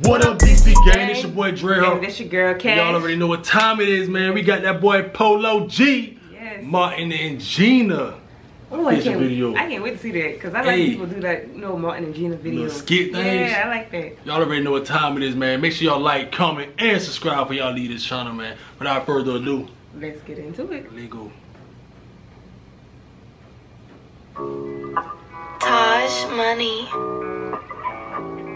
What up, DC gang? It's your boy Dre. And this your girl Cash. Y'all already know what time it is, man. We got that boy Polo G, Yes. Martin and Gina. Oh, I can't, video. I can't wait to see that because I like Hey. people do that, you know, Martin and Gina videos. skit things. Yeah, I like that. Y'all already know what time it is, man. Make sure y'all like, comment, and subscribe for y'all lead this channel, man. Without further ado, Let's get into it. let's go. Taj Money.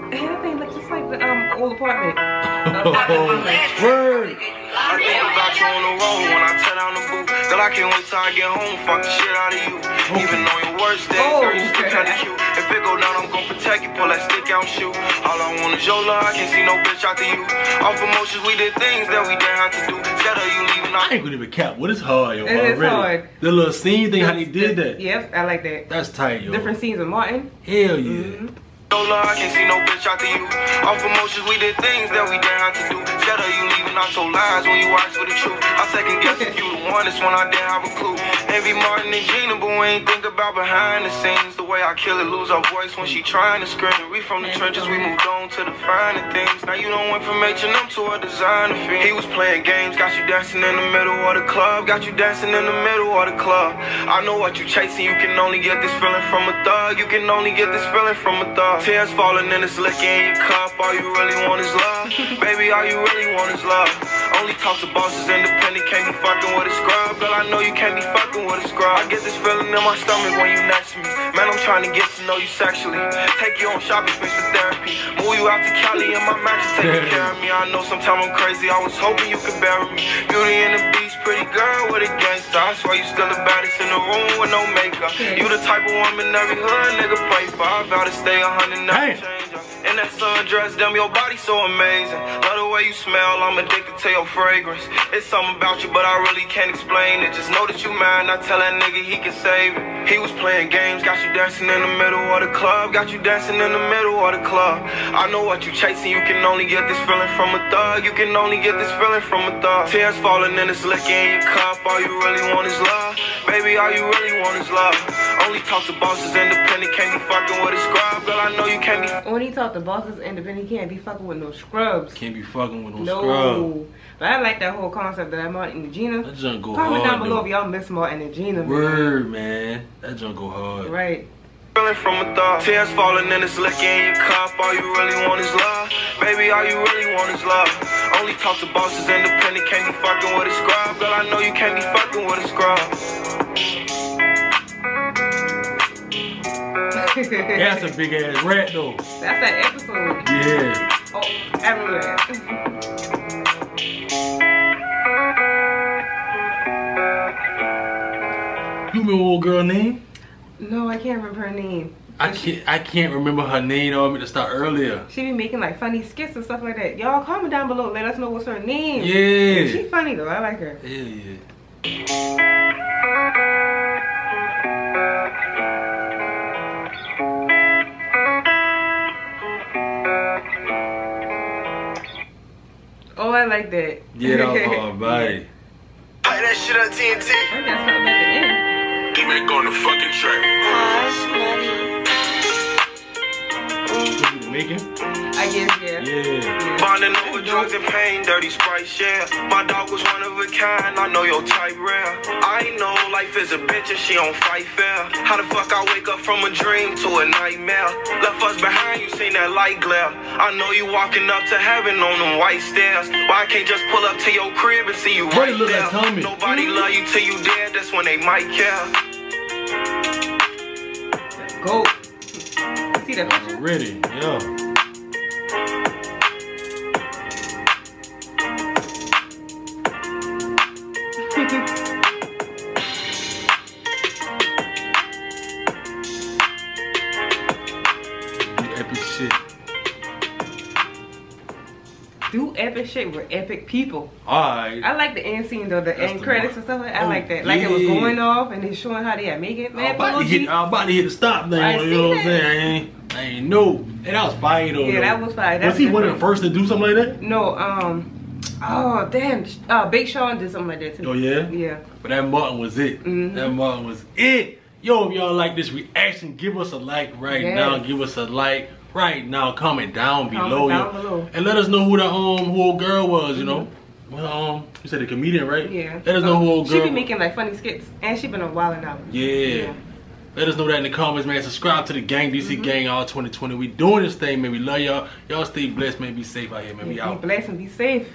Hey, that thing looks just like the um old apartment. Word. I think about you on the road when I turn down the booth. Girl, I can't wait till I get home, fuck the shit out of you. Even on your worst days, Oh, girl, you still okay. kinda cute. If it go down, I'm gon' protect you, pull that stick out and shoot. All I want is your love, I can't see no bitch after you. Off emotions, we did things that we didn't have to do. Instead of you leaving, I I ain't gonna even cap. What is hard, yo? It is already. hard. The little scene thing, how they did that. Yep, I like that. That's tight, yo. Different scenes of Martin. Hell yeah. No love, I can't see no bitch after you. Off emotions, we did things that we didn't have to do. Instead of you leaving, I told lies when you asked for the truth. I second guess if you the one, it's when I didn't have a clue. Envy Martin and Gina, but we ain't think about behind the scenes. The way I kill it, lose our voice when she trying to scream. We from the trenches, we moved on to the finer things. Now you don't went from H&M to a designer fiend. He was playing games, got you dancing in the middle of the club. Got you dancing in the middle of the club. I know what you chasing, you can only get this feeling from a thug. You can only get this feeling from a thug. Tears falling in this liquor in your cup. All you really want is love. Baby, all you really want is love. Only talk to bosses, independent, can't be fucking with a scrub. Girl, I know you can't be fucking with a scrub. I get this feeling in my stomach when you next to me. Man, I'm trying to get to know you sexually. Take you on shopping space for therapy. Move you out to Cali and my match is taking care of me. I know sometimes I'm crazy. I was hoping you could bury me. Beauty and the beast, pretty girl gangster. I swear you still the baddest in the room with no makeup. You the type of woman every hood nigga pray for. I vow to stay a hundred, never Damn. change. up. In that sundress, damn, your body so amazing. Love the way you smell, I'm addicted to your fragrance. It's something about you, but I really can't explain it. Just know that you mine, I tell that nigga he can save it. He was playing games, got you dancing in the middle of the club. Got you dancing in the middle of the club. I know what you chasing, you can only get this feeling from a thug. You can only get this feeling from a thug. Tears falling in this liquor in your cup, all you really want is love. Baby, all you really want is love. Only talk to bosses, independent, can't be fucking with a scrub. Girl, I know you can't be When he talk to bosses independent, can't be fucking with no scrubs. Can't be fucking with no, No. scrub. But I like that whole concept of that Martin and Gina. That junk go Comment hard, down below though. if y'all miss Martin and Gina. man. Word, man. That junk go hard. Right. Feeling from a thought. Tears falling in this liquor in your cup. All you really want is love. Baby, all you really want is love. Only talk to bosses, independent, can't be fucking with a scrub. Girl, I know you can't be fucking with a scrub. That's a big ass rat, though. That's that episode. Yeah. Oh, I remember that. You remember old girl name? no, I can't remember her name. I can't. I can't remember her name. I want me to start earlier. She be making like funny skits and stuff like that. Y'all comment down below. Let us know what's her name. Yeah. She funny though. I like her. Hell yeah. Like that. Yeah, that was hard, bye. Play that shit up, TNT. I got something at the end. Make on the fucking track. Taj Money. What you making? I guess yeah. Yeah. Bonding over drugs and pain, dirty sprite, yeah. My dog was one of a kind, I know your type rare. I know life is a bitch and she don't fight fair. How the fuck I wake up from a dream to a nightmare? Left us behind, you seen that light glare. I know you walking up to heaven on them white stairs. Why I can't just pull up to your crib and see you right you there? like Tommy. Nobody hmm? love you till you dead, that's when they might care. Go. See that picture? Ready? Yeah. Do epic shit. Do epic shit with epic people. Alright. I like the end scene though, the That's end the credits one. and stuff like that. I Oh, like that. Like it was going off and they showing how they had make it. I'm Man, about, Polo to hit, I'm about to hit the stop thing. You know what I'm saying? I ain't, I know. And that was fire though. Yeah, that was fire. Was he one of the first to do something like that? No, um, oh damn, uh, Big Sean did something like that too. Oh yeah? Yeah. But that Martin was it. Mhm. That Martin was it. Yo, if y'all like this reaction, give us a like right Yes. now. Give us a like right now. Comment down Comment below, down yo. below. Mm-hmm. and let us know who the um who old girl was. You know, well um you said a comedian, right? Yeah. Let us know who old girl. She be making like funny skits, and she been a wildin' out. Yeah. Let us know that in the comments, man. Subscribe to the gang, DC Mm-hmm. Gang, all 2020. We doing this thing, man. We love y'all. Y'all stay blessed, man. Be safe out here, man. We Be out. blessed and be safe.